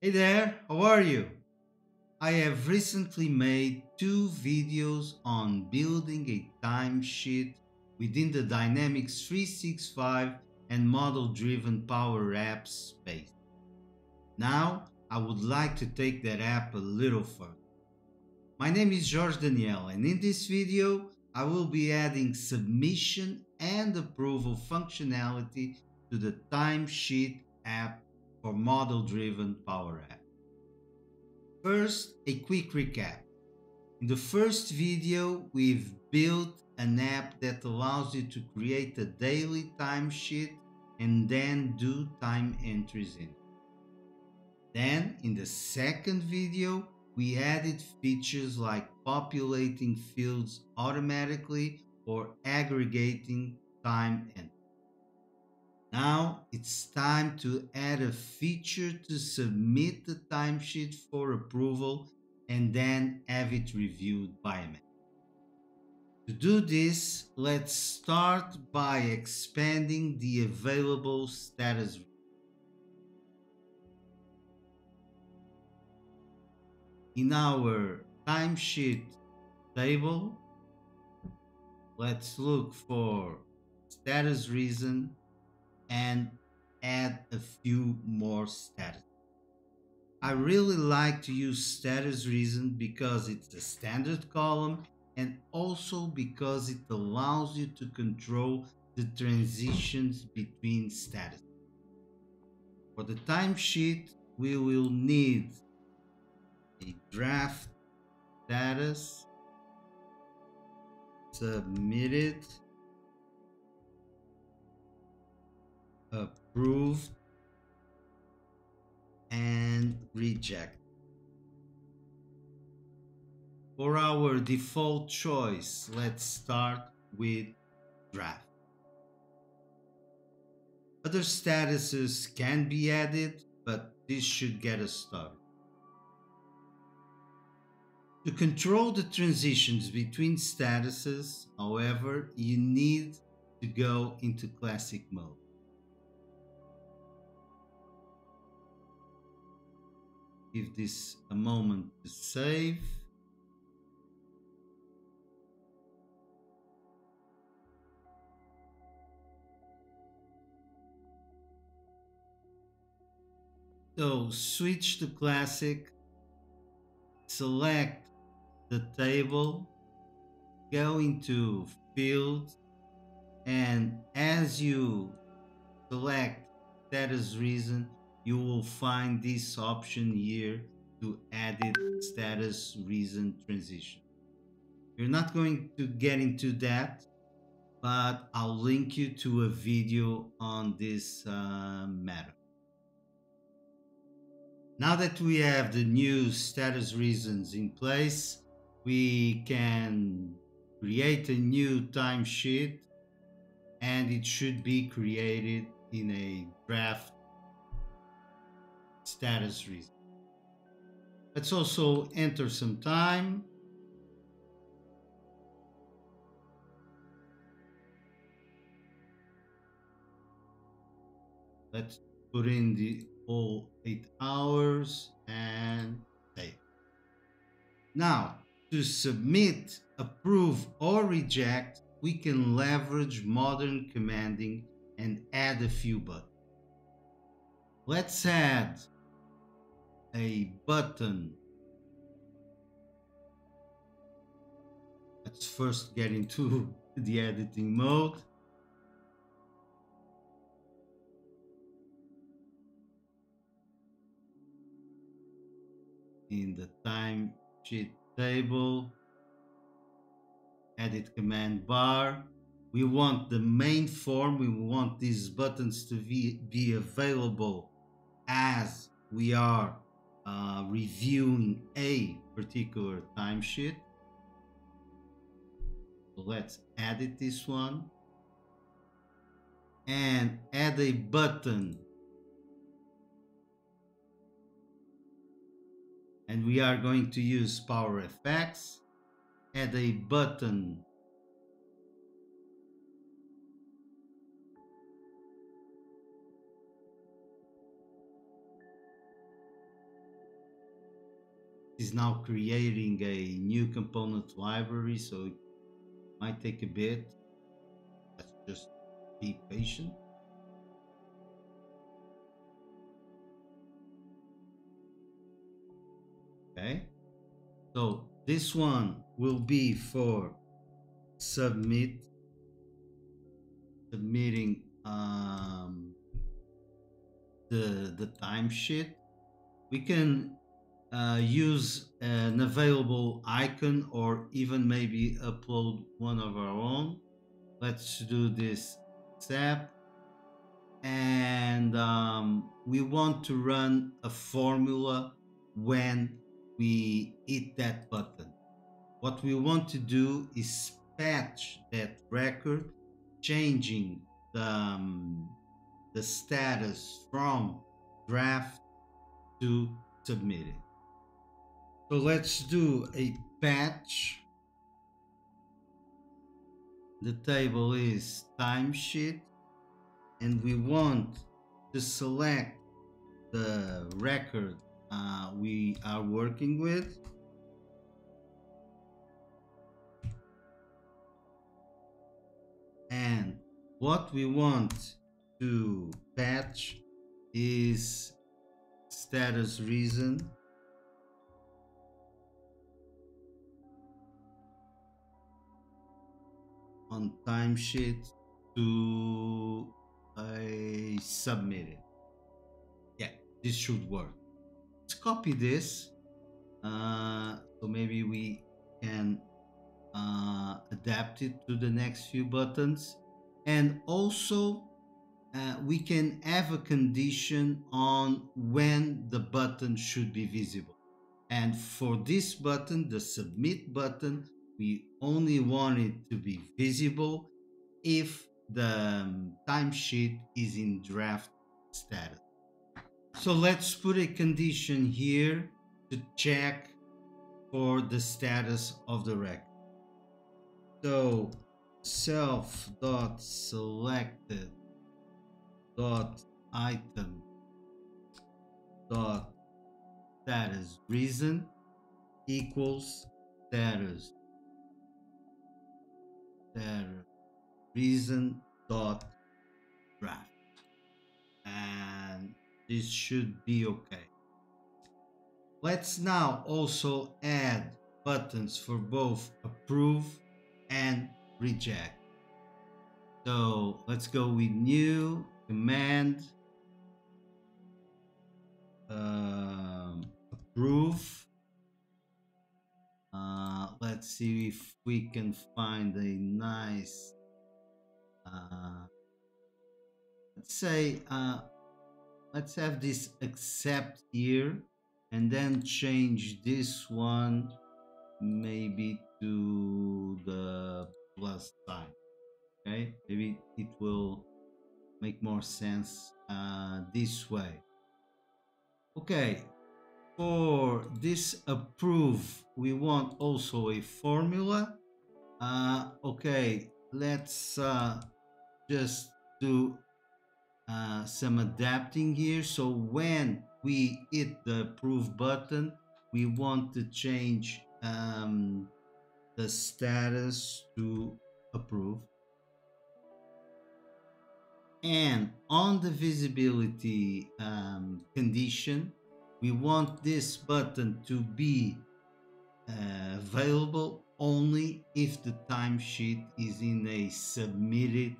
Hey there, how are you? I have recently made two videos on building a timesheet within the Dynamics 365 and model driven Power Apps space. Now, I would like to take that app a little further. My name is Jorge Daniel and in this video I will be adding submission and approval functionality to the timesheet app for model-driven Power App. First, a quick recap. In the first video, we've built an app that allows you to create a daily timesheet and then do time entries in. Then, in the second video, we added features like populating fields automatically or aggregating time entries. Now it's time to add a feature to submit the timesheet for approval and then have it reviewed by manager. To do this, let's start by expanding the available status. In our timesheet table, let's look for status reason and add a few more status. I really like to use status reason because it's a standard column and also because it allows you to control the transitions between status. For the timesheet, we will need a draft status submitted approved and reject. For our default choice, let's start with draft. Other statuses can be added, but this should get us started. To control the transitions between statuses, however, you need to go into classic mode. Give this a moment to save. So switch to classic, select the table, go into field, and as you select status reason, you will find this option here to edit status reason transition. You're not going to get into that, but I'll link you to a video on this uh, matter. Now that we have the new status reasons in place, we can create a new timesheet and it should be created in a draft status reason. Let's also enter some time. Let's put in the whole eight hours and save. Now, to submit, approve, or reject, we can leverage modern commanding and add a few buttons. Let's add a button. Let's first get into the editing mode. In the time sheet table, edit command bar. We want the main form, we want these buttons to be, be available as we are uh, reviewing a particular timesheet. So let's edit this one and add a button. And we are going to use PowerFX. Add a button is now creating a new component library, so it might take a bit. Let's just be patient. Okay, so this one will be for submit, submitting um, the the timesheet. We can uh, use an available icon or even maybe upload one of our own. Let's do this step. And um, we want to run a formula when we hit that button. What we want to do is patch that record, changing the, um, the status from draft to submitted. So let's do a patch. The table is timesheet and we want to select the record uh, we are working with. And what we want to patch is status reason on timesheet to I submit it. Yeah, this should work. Let's copy this. Uh, so maybe we can uh, adapt it to the next few buttons. And also uh, we can have a condition on when the button should be visible. And for this button, the submit button, we only want it to be visible if the um, timesheet is in draft status. So let's put a condition here to check for the status of the record. So self dot selected dot item dot status reason equals status there reason dot draft. And this should be okay. Let's now also add buttons for both approve and reject. So let's go with new command um, approve let's see if we can find a nice uh, let's say uh, let's have this accept here and then change this one maybe to the plus sign okay? Maybe it will make more sense uh, this way. Okay for this approve we want also a formula. Uh, okay let's uh, just do uh, some adapting here. So when we hit the approve button we want to change um, the status to approve. And on the visibility um, condition we want this button to be uh, available only if the timesheet is in a submitted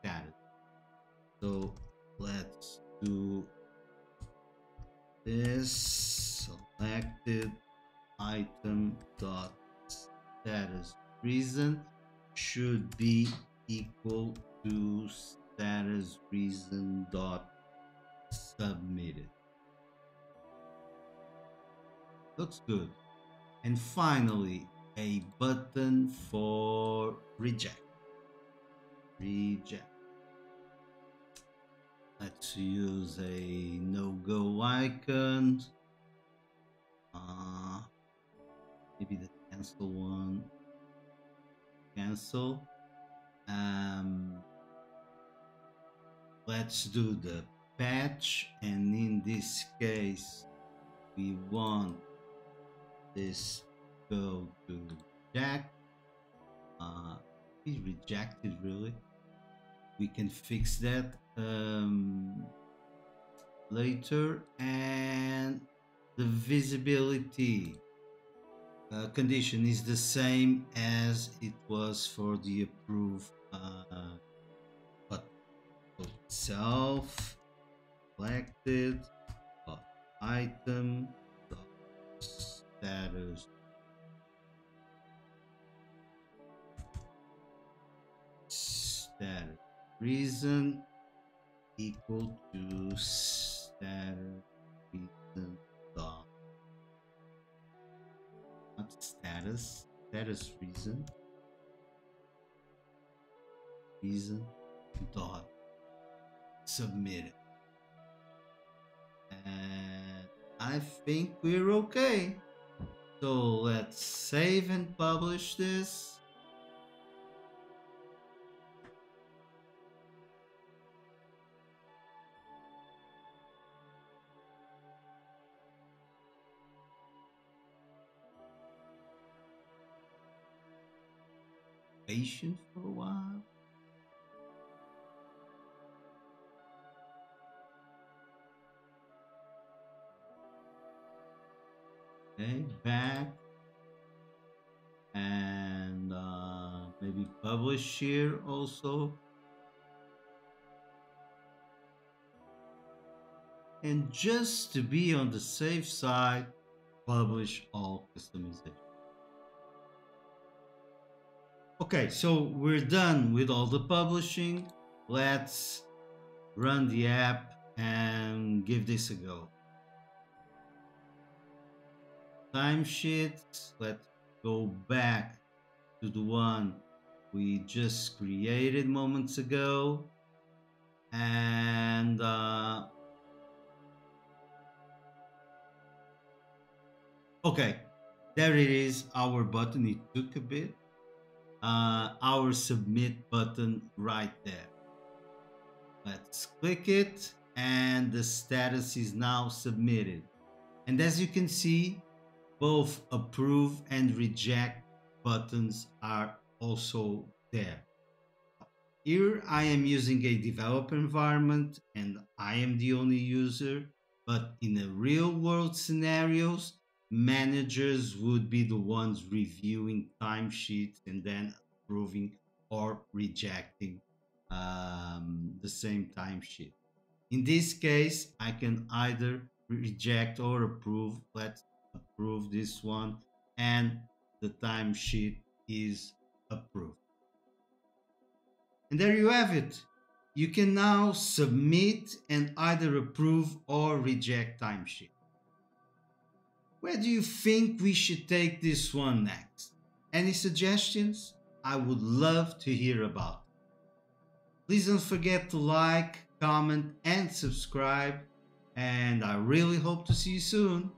status. So let's do this selected item dot status reason should be equal to status reason dot submitted looks good. And finally a button for reject. Reject. Let's use a no-go icon. Uh, maybe the cancel one. Cancel. Um, let's do the patch. And in this case we want this go to Jack. Uh, rejected really. We can fix that um, later. And the visibility uh, condition is the same as it was for the approve uh, but itself selected item status status reason equal to status reason dot. Not status status reason. Reason dot submit and I think we're okay so let's save and publish this patient for a while. Okay, back and uh, maybe publish here also. And just to be on the safe side, publish all customization. Okay, so we're done with all the publishing. Let's run the app and give this a go. Timesheet, let's go back to the one we just created moments ago. And uh, okay, there it is, our button. It took a bit uh, our submit button right there. Let's click it and the status is now submitted. And as you can see, both approve and reject buttons are also there. Here I am using a developer environment and I am the only user, but in a real world scenarios, managers would be the ones reviewing timesheets and then approving or rejecting um, the same timesheet. In this case, I can either reject or approve. Let's approve this one and the timesheet is approved. And there you have it. You can now submit and either approve or reject timesheet. Where do you think we should take this one next? Any suggestions? I would love to hear about. Please don't forget to like, comment, and subscribe. And I really hope to see you soon.